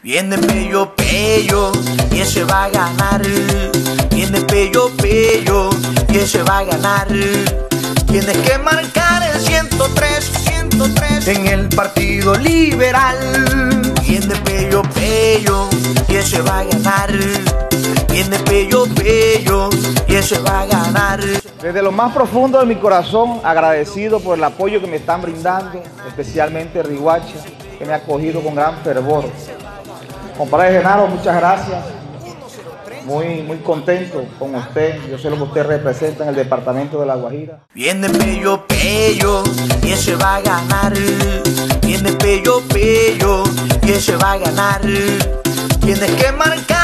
Viene Pello Pello y ese va a ganar. Viene Pello Pello y ese va a ganar. Tienes que marcar el 103, 103 en el Partido Liberal. Viene Pello Pello y ese va a ganar. Viene Pello Pello y ese va a ganar. Desde lo más profundo de mi corazón, agradecido por el apoyo que me están brindando, especialmente Riguacha, que me ha acogido con gran fervor. Compadre Genaro, muchas gracias. Muy, muy contento con usted. Yo sé lo que usted representa en el departamento de La Guajira. Viene Pello Pello y ese va a ganar. Viene Pello Pello y ese va a ganar. Tienes que marcar el 103.